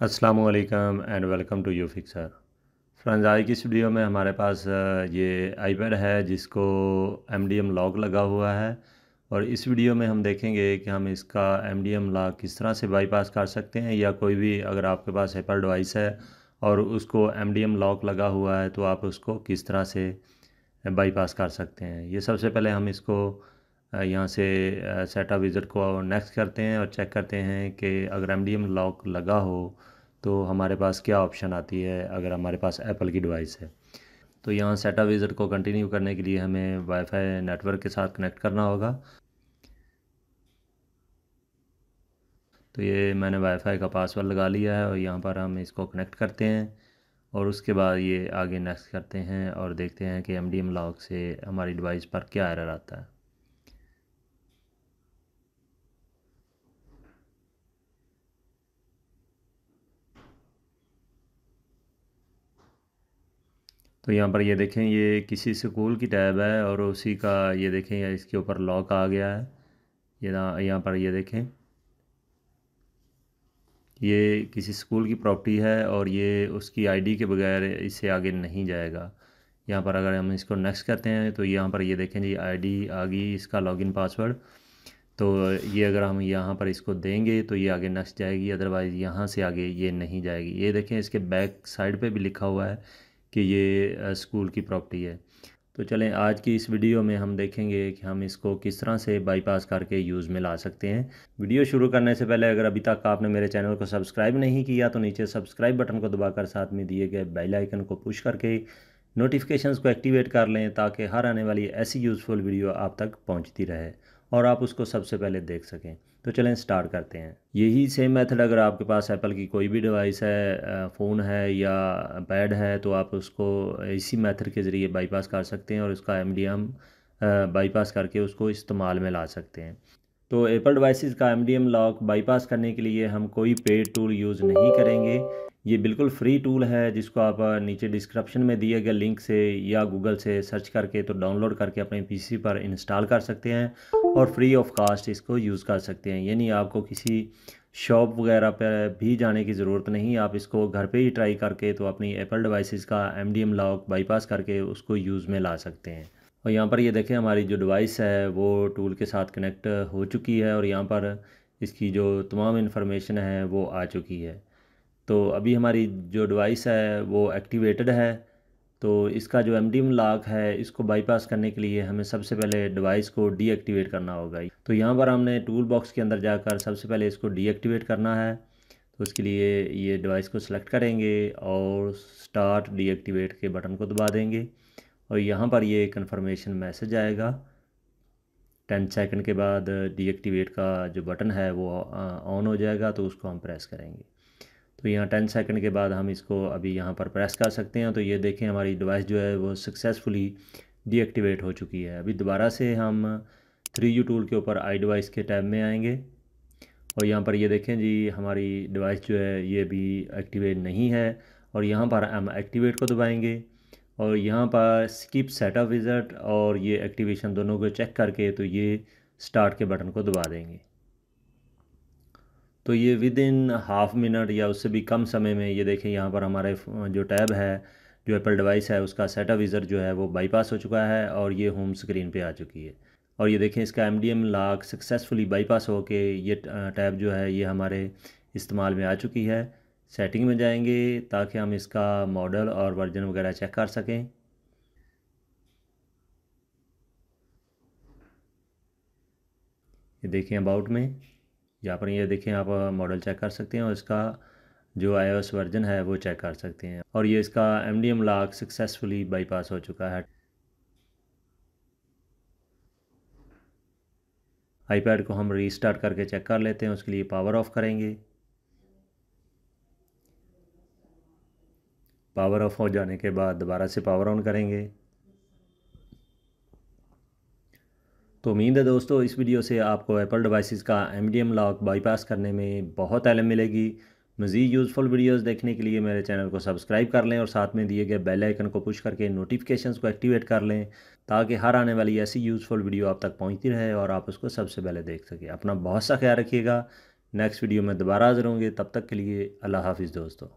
वालेकुम and welcome to you fixer friends आज की इस वीडियो में हमारे पास ये आईपैड है जिसको एम डी एम लॉक लगा हुआ है और इस वीडियो में हम देखेंगे कि हम इसका एम डी एम लॉक किस तरह से बाईपास कर सकते हैं या कोई भी अगर आपके पास एप्पल डिवाइस है और उसको एम डी एम लॉक लगा हुआ है तो आप उसको किस तरह से बाईपास कर सकते हैं। ये सबसे पहले हम इसको यहाँ से सेटअप विज़िट को नेक्स्ट करते हैं और चेक करते हैं कि अगर एम डी एम लॉक लगा हो तो हमारे पास क्या ऑप्शन आती है अगर हमारे पास एप्पल की डिवाइस है। तो यहाँ सेटअप विज़िट को कंटिन्यू करने के लिए हमें वाईफाई नेटवर्क के साथ कनेक्ट करना होगा। तो ये मैंने वाईफाई का पासवर्ड लगा लिया है और यहाँ पर हम इसको कनेक्ट करते हैं और उसके बाद ये आगे नेक्स्ट करते हैं और देखते हैं कि एम डी एम लॉक से हमारी डिवाइस पर क्या एरर आता है। तो यहाँ पर ये देखें, ये किसी स्कूल की टैब है और उसी का ये देखें, या इसके ऊपर लॉक आ गया है। ये यहाँ पर ये देखें। ये किसी स्कूल की प्रॉपर्टी है और ये उसकी आईडी के बगैर इससे आगे नहीं जाएगा। यहाँ पर अगर हम इसको नेक्स्ट करते हैं तो यहाँ पर ये देखें जी, आईडी आ गई, इसका लॉगिन पासवर्ड तो ये अगर हम यहाँ पर इसको देंगे तो ये आगे नेक्स्ट जाएगी अदरवाइज़ यहाँ से आगे ये नहीं जाएगी। ये देखें, इसके बैक साइड पे भी लिखा हुआ है। कि ये स्कूल की प्रॉपर्टी है। तो चलें, आज की इस वीडियो में हम देखेंगे कि हम इसको किस तरह से बाईपास करके यूज़ में ला सकते हैं। वीडियो शुरू करने से पहले अगर अभी तक आपने मेरे चैनल को सब्सक्राइब नहीं किया तो नीचे सब्सक्राइब बटन को दबाकर साथ में दिए गए बेल आइकन को पुश करके नोटिफिकेशंस को एक्टिवेट कर लें, ताकि हर आने वाली ऐसी यूज़फुल वीडियो आप तक पहुँचती रहे और आप उसको सबसे पहले देख सकें। तो चलें स्टार्ट करते हैं। यही सेम मेथड अगर आपके पास एप्पल की कोई भी डिवाइस है फ़ोन है या पैड है तो आप उसको इसी मेथड के ज़रिए बाईपास कर सकते हैं और उसका एम डी एम बाईपास करके उसको इस्तेमाल में ला सकते हैं। तो एप्पल डिवाइसेस का M D M lock bypass करने के लिए हम कोई पेड टूल यूज़ नहीं करेंगे। ये बिल्कुल फ्री टूल है, जिसको आप नीचे डिस्क्रिप्शन में दिए गए लिंक से या गूगल से सर्च करके तो डाउनलोड करके अपने पीसी पर इंस्टॉल कर सकते हैं और फ्री ऑफ़ कास्ट इसको यूज़ कर सकते हैं। यानी आपको किसी शॉप वगैरह पर भी जाने की ज़रूरत नहीं, आप इसको घर पे ही ट्राई करके तो अपनी एप्पल डिवाइसेस का M D M lock bypass करके उसको यूज़ में ला सकते हैं। और यहाँ पर ये देखें, हमारी जो डिवाइस है, वो टूल के साथ कनेक्ट हो चुकी है और यहाँ पर इसकी जो तमाम इन्फॉर्मेशन है, वो आ चुकी है। तो अभी हमारी जो डिवाइस है, वो एक्टिवेटेड है। तो इसका जो एम डी लॉक है, इसको बाईपास करने के लिए हमें सबसे पहले डिवाइस को डीएक्टिवेट करना होगा। तो यहाँ पर हमने टूल बॉक्स के अंदर जाकर सबसे पहले इसको डीएक्टिवेट करना है। तो उसके लिए ये डिवाइस को सिलेक्ट करेंगे और स्टार्ट डीएक्टिवेट के बटन को दबा देंगे। और यहाँ पर ये कन्फर्मेशन मैसेज आएगा। टेन सेकंड के बाद डीएक्टिवेट का जो बटन है, वो ऑन हो जाएगा तो उसको हम प्रेस करेंगे। तो यहाँ टेन सेकंड के बाद हम इसको अभी यहाँ पर प्रेस कर सकते हैं। तो ये देखें, हमारी डिवाइस जो है वो सक्सेसफुली डीएक्टिवेट हो चुकी है। अभी दोबारा से हम थ्री यू टूल के ऊपर आई डिवाइस के टैब में आएँगे। और यहाँ पर ये देखें जी, हमारी डिवाइस जो है ये भी एक्टिवेट नहीं है। और यहाँ पर हम एक्टिवेट को दबाएँगे। और यहाँ पर स्किप सेटअप विज़ट और ये एक्टिवेशन दोनों को चेक करके तो ये स्टार्ट के बटन को दबा देंगे। तो ये विद इन हाफ़ मिनट या उससे भी कम समय में ये देखें, यहाँ पर हमारे जो टैब है, जो एप्पल डिवाइस है, उसका सेटअप विज़र जो है, वो बाईपास हो चुका है और ये होम स्क्रीन पे आ चुकी है। और ये देखें, इसका M D M lock successfully bypass हो के ये टैब जो है, ये हमारे इस्तेमाल में आ चुकी है। सेटिंग में जाएँगे ताकि हम इसका मॉडल और वर्जन वगैरह चेक कर सकें। ये देखें अबाउट में। यहाँ पर ये देखें आप मॉडल चेक कर सकते हैं और इसका जो आईओएस वर्जन है, वो चेक कर सकते हैं। और ये इसका M D lock successfully bypass हो चुका है। आईपैड को हम रीस्टार्ट करके चेक कर लेते हैं, उसके लिए पावर ऑफ़ करेंगे। पावर ऑफ़ हो जाने के बाद दोबारा से पावर ऑन करेंगे। तो उम्मीद है दोस्तों, इस वीडियो से आपको एप्पल डिवाइसेस का M D M lock bypass करने में बहुत एलम मिलेगी। मज़ीद यूज़फुल वीडियोस देखने के लिए मेरे चैनल को सब्सक्राइब कर लें और साथ में दिए गए बेल आइकन को पुश करके नोटिफिकेशंस को एक्टिवेट कर लें ताकि हर आने वाली ऐसी यूज़फुल वीडियो आप तक पहुँचती रहे और आप उसको सबसे पहले देख सकें। अपना बहुत सा ख्याल रखिएगा। नेक्स्ट वीडियो में दोबारा हाजिर होंगे, तब तक के लिए अल्लाह हाफिज़ दोस्तों।